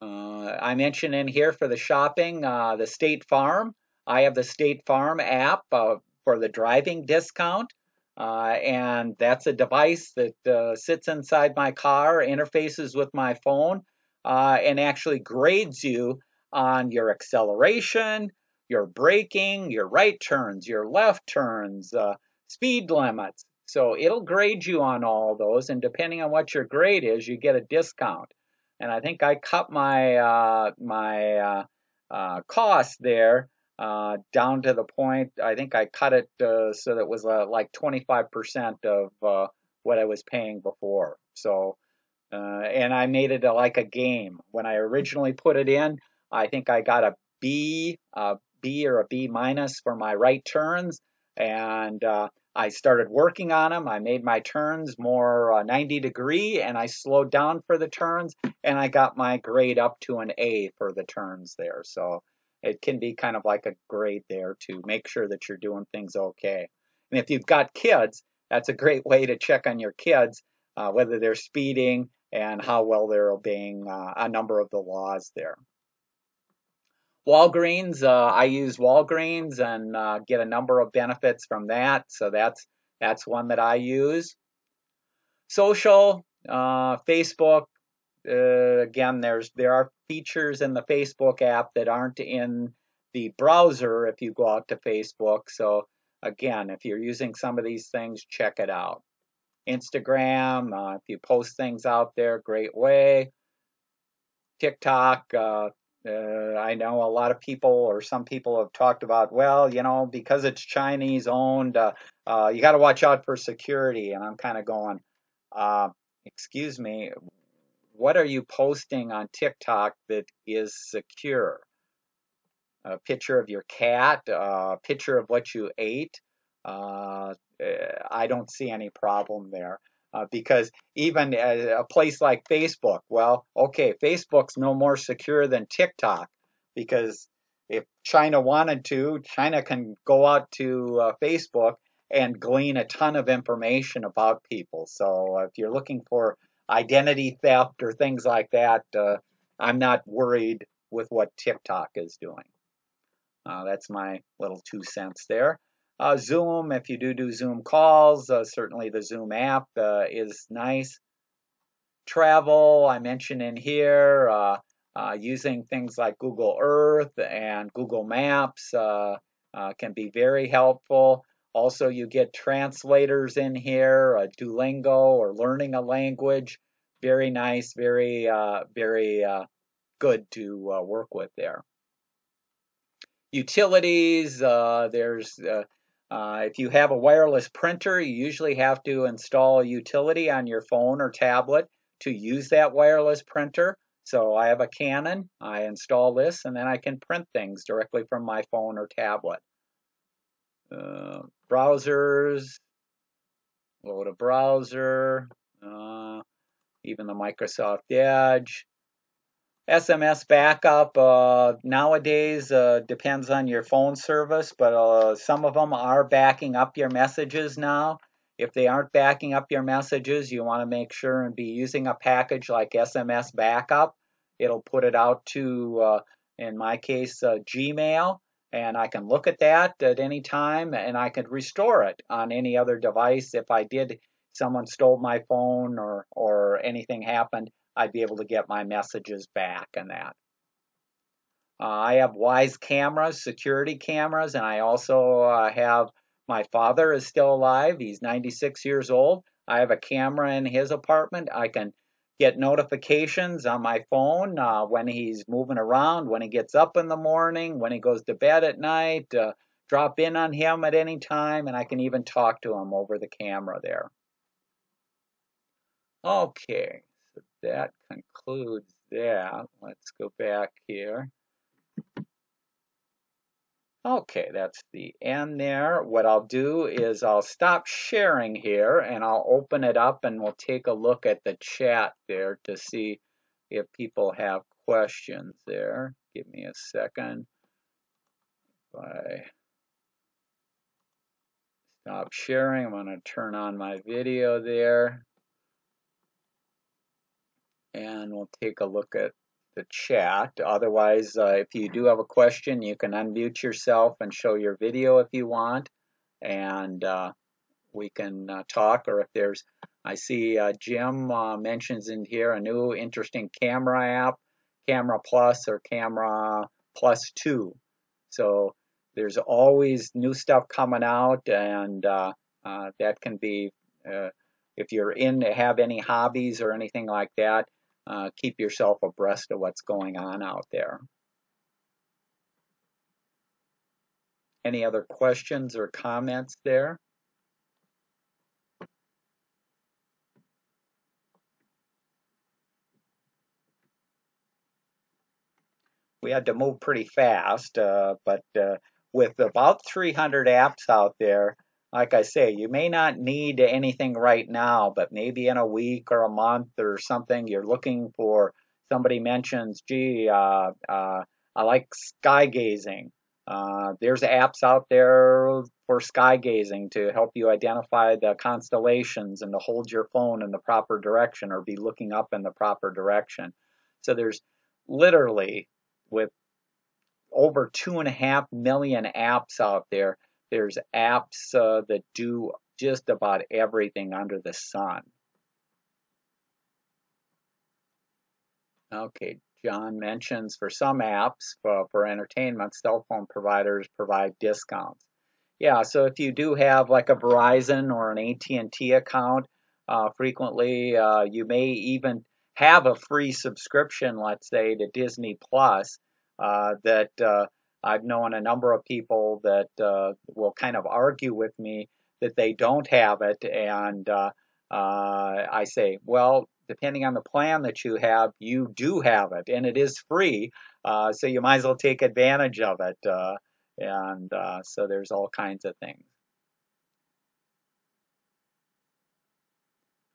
I mentioned in here for the shopping the State Farm. I have the State Farm app for the driving discount. Uh, and that's a device that uh, sits inside my car, interfaces with my phone, uh, and actually grades you on your acceleration, your braking, your right turns, your left turns, uh, speed limits. So it'll grade you on all those, and depending on what your grade is, you get a discount. And I think I cut my uh, my uh, uh, cost there uh, down to the point. I think I cut it uh, so that it was like 25% of what I was paying before. So, and I made it like a game. When I originally put it in, I think I got a B, a B or a B minus for my right turns, and uh, I started working on them. I made my turns more uh, 90 degree, and I slowed down for the turns, and I got my grade up to an A for the turns there. So it can be kind of like a grade there to make sure that you're doing things okay. And if you've got kids, that's a great way to check on your kids uh, whether they're speeding and how well they're obeying uh, a number of the laws there. Walgreens, uh, I use Walgreens and uh, get a number of benefits from that. So that's that's one that I use. Social, uh, Facebook. Uh, again, there's there are features in the Facebook app that aren't in the browser if you go out to Facebook. So again, if you're using some of these things, check it out. Instagram, uh, if you post things out there, great way. TikTok, uh, uh, I know a lot of people or some people have talked about, well, you know, because it's Chinese owned, uh, uh, you got to watch out for security. And I'm kind of going, uh, excuse me, what are you posting on TikTok that is secure? A picture of your cat, a picture of what you ate. Uh, I don't see any problem there. Uh, because even a, a, place like Facebook, well, okay, Facebook's no more secure than TikTok because if China wanted to, China can go out to uh, Facebook and glean a ton of information about people. So if you're looking for identity theft or things like that, uh, I'm not worried with what TikTok is doing. Uh, that's my little two cents there. Uh, Zoom, if you do do Zoom calls, uh, certainly the Zoom app uh, is nice. Travel, I mentioned in here, uh, using things like Google Earth and Google Maps can be very helpful. Also, you get translators in here, Duolingo or learning a language. Very nice, very, very good to work with there utilities. Uh, there's uh, uh, if you have a wireless printer, you usually have to install a utility on your phone or tablet to use that wireless printer. So I have a Canon, I install this, and then I can print things directly from my phone or tablet. Uh, browsers, load a browser, uh, even the Microsoft Edge. SMS backup uh, nowadays uh, depends on your phone service, but uh, some of them are backing up your messages now. If they aren't backing up your messages, you want to make sure and be using a package like SMS backup. It'll put it out to, uh, in my case, uh, Gmail, and I can look at that at any time and I could restore it on any other device if I did someone stole my phone or or anything happened I'd be able to get my messages back and that. Uh, I have Wyze cameras, security cameras, and I also uh, have my father is still alive. He's 96 years old. I have a camera in his apartment. I can get notifications on my phone uh, when he's moving around, when he gets up in the morning, when he goes to bed at night. Uh, drop in on him at any time, and I can even talk to him over the camera there. Okay, so that concludes that. Let's go back here. Okay, that's the end there. What I'll do is I'll stop sharing here and I'll open it up and we'll take a look at the chat there to see if people have questions there. Give me a second. I stop sharing, I'm going to turn on my video there and we'll take a look at the chat. Otherwise, uh, if you do have a question, you can unmute yourself and show your video if you want, and uh, we can uh, talk. Or if there's, I see uh, Jim uh, mentions in here a new interesting camera app, Camera Plus or Camera Plus 2. So there's always new stuff coming out, and uh, that can be, if you're in, have any hobbies or anything like that, uh, keep yourself abreast of what's going on out there. Any other questions or comments there? We had to move pretty fast, uh, but uh, with about 300 apps out there, like I say, you may not need anything right now, but maybe in a week or a month or something, you're looking for. Somebody mentions, gee, uh, uh, I like sky gazing. Uh, there's apps out there for sky gazing to help you identify the constellations and to hold your phone in the proper direction or be looking up in the proper direction. So there's literally with over two and a half million apps out there there's apps uh, that do just about everything under the sun. Okay, John mentions for some apps for, for entertainment, cell phone providers provide discounts. Yeah, so if you do have like a Verizon or an AT&T account, uh, frequently uh, you may even have a free subscription, let's say, to Disney Plus uh, that uh, I've known a number of people that uh, will kind of argue with me that they don't have it, and uh, uh, I say, well, depending on the plan that you have, you do have it, and it is free, uh, so you might as well take advantage of it. Uh, and uh, so there's all kinds of things.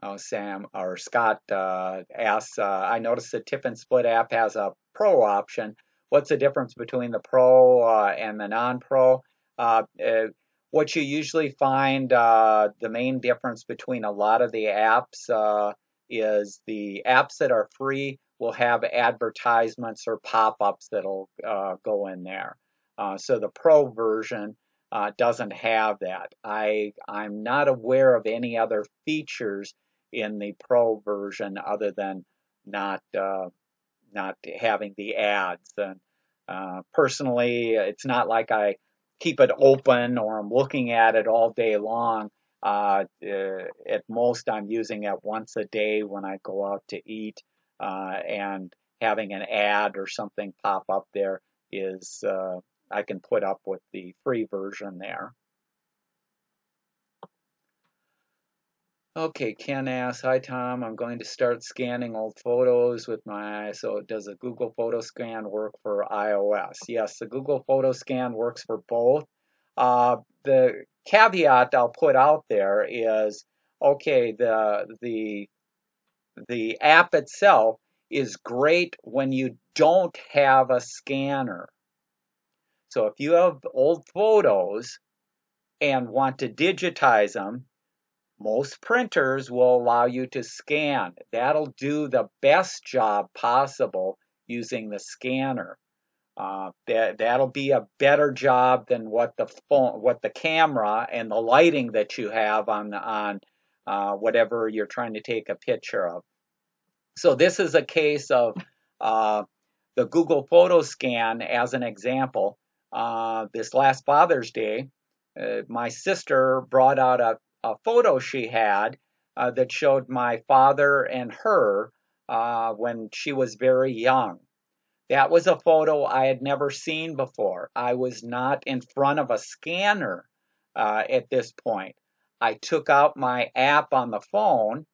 Oh, Sam or Scott asks, I noticed the Tip and Split app has a pro option what's the difference between the pro uh, and the non-pro? Uh, uh, what you usually find uh, the main difference between a lot of the apps uh, is the apps that are free will have advertisements or pop-ups that'll uh, go in there. so the pro version doesn't have that. I I'm not aware of any other features in the pro version other than not not having the ads. And uh, personally, it's not like I keep it open or I'm looking at it all day long. Uh, uh, at most, I'm using it once a day when I go out to eat, uh, and having an ad or something pop up there is uh, I can put up with the free version there. Okay, Ken asks, Hi Tom, I'm going to start scanning old photos with my So does a Google Photo Scan work for iOS? Yes, the Google Photo Scan works for both. Uh, the caveat I'll put out there is, okay, the the the app itself is great when you don't have a scanner. So if you have old photos and want to digitize them, most printers will allow you to scan. That'll do the best job possible using the scanner. Uh, that that'll be a better job than what the phone, what the camera and the lighting that you have on on uh, whatever you're trying to take a picture of. So this is a case of uh, the Google Photo Scan as an example. Uh, this last Father's Day, uh, my sister brought out a, a photo she had uh, that showed my father and her uh, when she was very young. That was a photo I had never seen before. I was not in front of a scanner uh, at this point. I took out my app on the phone,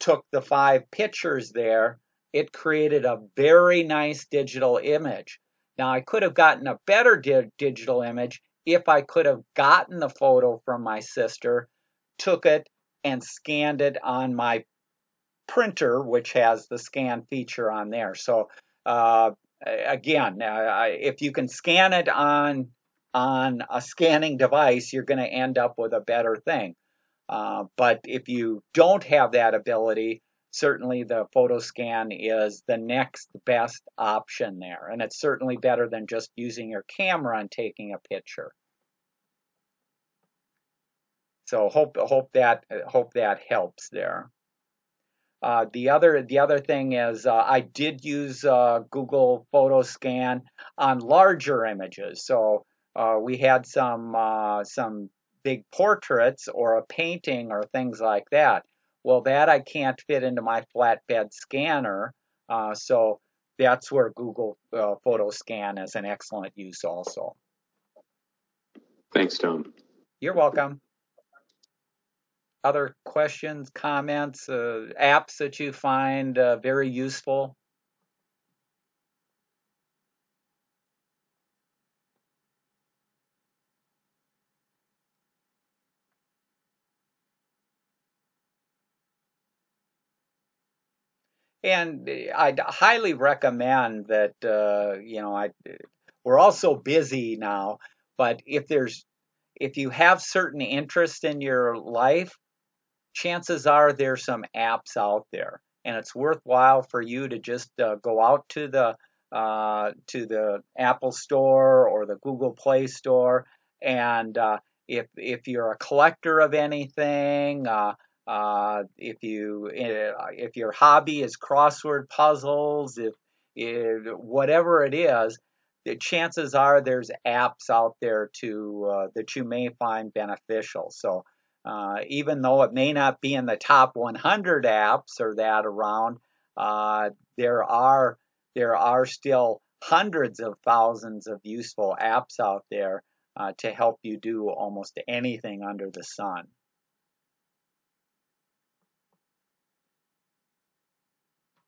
took the five pictures there. It created a very nice digital image. Now, I could have gotten a better di- digital image if I could have gotten the photo from my sister, took it, and scanned it on my printer, which has the scan feature on there. So uh, again, uh, if you can scan it on on a scanning device, you're going to end up with a better thing. Uh, but if you don't have that ability, certainly the photo scan is the next best option there, and it's certainly better than just using your camera and taking a picture. So hope hope that hope that helps there. Uh, the other the other thing is uh, I did use uh, Google Photo Scan on larger images. So uh, we had some uh, some big portraits or a painting or things like that. Well, that I can't fit into my flatbed scanner. so that's where Google Photo Scan is an excellent use also. Thanks, Tom. You're welcome other questions, comments, uh, apps that you find uh, very useful? And I'd highly recommend that, uh, you know, I, we're all so busy now, but if there's, if you have certain interests in your life, chances are there's some apps out there, and it's worthwhile for you to just uh, go out to the uh, to the Apple Store or the Google Play Store, and uh, if if you're a collector of anything, uh, uh, if you uh, if your hobby is crossword puzzles, if, if whatever it is, the chances are there's apps out there to that you may find beneficial. So uh, even though it may not be in the top 100 apps or that around, uh, there are there are still hundreds of thousands of useful apps out there uh, to help you do almost anything under the sun.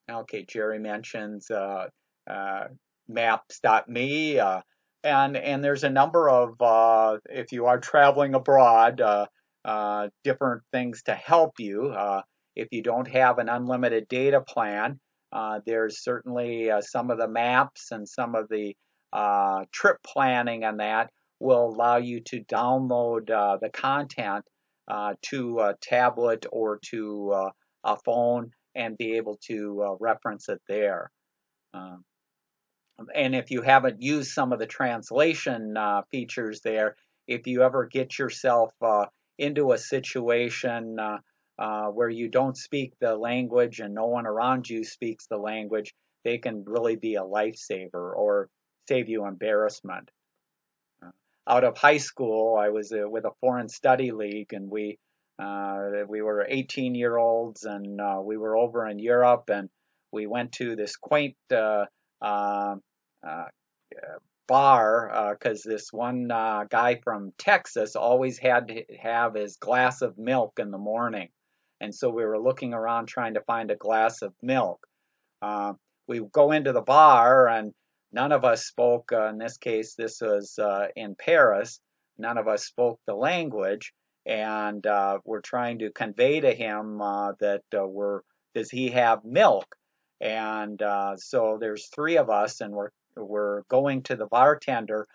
Okay, Jerry mentions uh, uh, maps.me, and and there's a number of if you are traveling abroad uh, different things to help you. Uh, if you don't have an unlimited data plan, uh, there's certainly uh, some of the maps and some of the uh, trip planning and that will allow you to download the content to a tablet or to a phone and be able to reference it there. Um, and if you haven't used some of the translation features there, if you ever get yourself uh, into a situation uh, uh, where you don't speak the language and no one around you speaks the language, they can really be a lifesaver or save you embarrassment. Uh, out of high school, I was uh, with a foreign study league, and we uh, we were 18 year olds, and uh, we were over in Europe, and we went to this quaint bar because uh, this one uh, guy from Texas always had to have his glass of milk in the morning. And so we were looking around trying to find a glass of milk. Uh, we go into the bar, and none of us spoke, uh, in this case, this was uh, in Paris, none of us spoke the language. And uh, we're trying to convey to him that we're, does he have milk? And so there's three of us, and we're we're going to the bartender.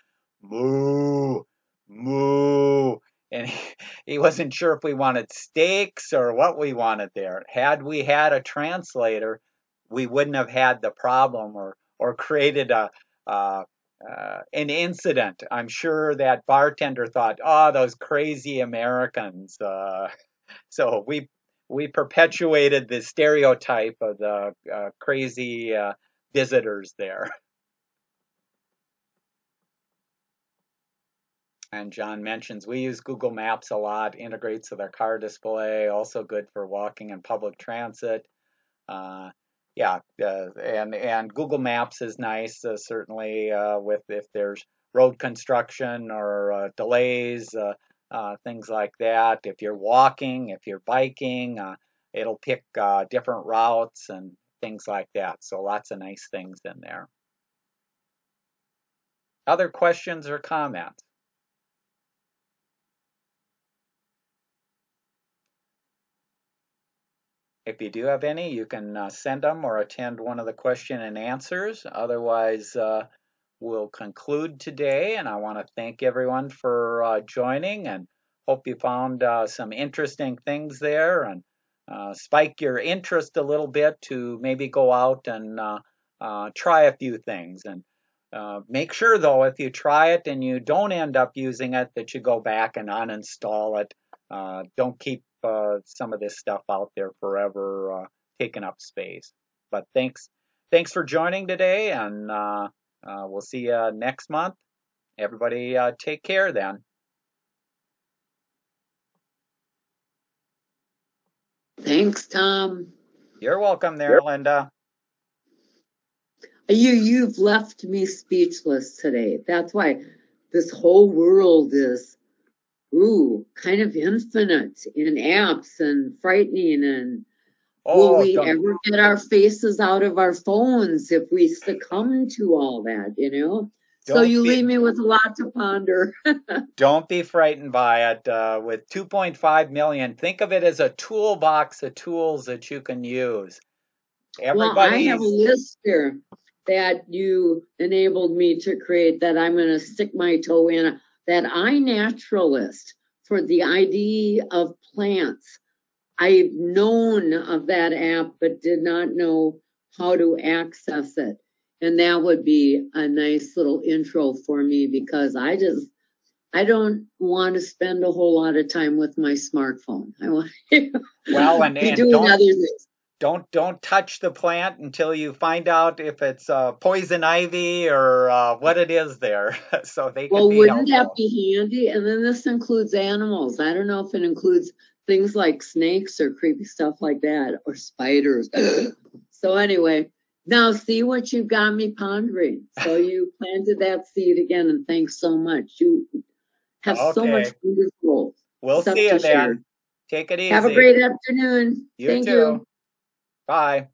Moo, moo, and he, he wasn't sure if we wanted steaks or what we wanted there. Had we had a translator, we wouldn't have had the problem or or created a uh, uh, an incident. I'm sure that bartender thought, "Oh, those crazy Americans." Uh, so we we perpetuated the stereotype of the uh, crazy uh, visitors there. And John mentions we use Google Maps a lot, integrates with our car display, also good for walking and public transit. Uh, yeah, uh, and and Google Maps is nice, uh, certainly uh, with if there's road construction or uh, delays, uh, things like that. If you're walking, if you're biking, it'll pick different routes and things like that. So lots of nice things in there. Other questions or comments? If you do have any, you can uh, send them or attend one of the question and answers. Otherwise, uh, we'll conclude today. And I want to thank everyone for uh, joining and hope you found uh, some interesting things there and uh, spike your interest a little bit to maybe go out and uh, try a few things. And make sure, though, if you try it and you don't end up using it, that you go back and uninstall it. Don't keep uh, some of this stuff out there forever, uh, taking up space. But thanks, thanks for joining today, and uh, uh we'll see you next month. Everybody, uh, take care then. Thanks, Tom. You're welcome there, Linda. You you've left me speechless today. That's why this whole world is ooh, kind of infinite in apps and frightening and oh, will we ever get our faces out of our phones if we succumb to all that, you know? Don't so you be, leave me with a lot to ponder. don't be frightened by it. Uh, with 2.5 million, think of it as a toolbox of tools that you can use. Everybody. Well, I have a list here that you enabled me to create that I'm going to stick my toe in that iNaturalist for the ID of plants. I've known of that app, but did not know how to access it. And that would be a nice little intro for me because I just, I don't want to spend a whole lot of time with my smartphone. I want to well, and, be and doing other things don't don't touch the plant until you find out if it's uh, poison ivy or uh, what it is there. so they well, be wouldn't helpful. that be handy? And then this includes animals. I don't know if it includes things like snakes or creepy stuff like that or spiders. so anyway, now see what you've got me pondering. So you planted that seed again, and thanks so much. You have okay. so much wonderful. We'll see you then. Take it easy. Have a great afternoon. You Thank too. you. Bye.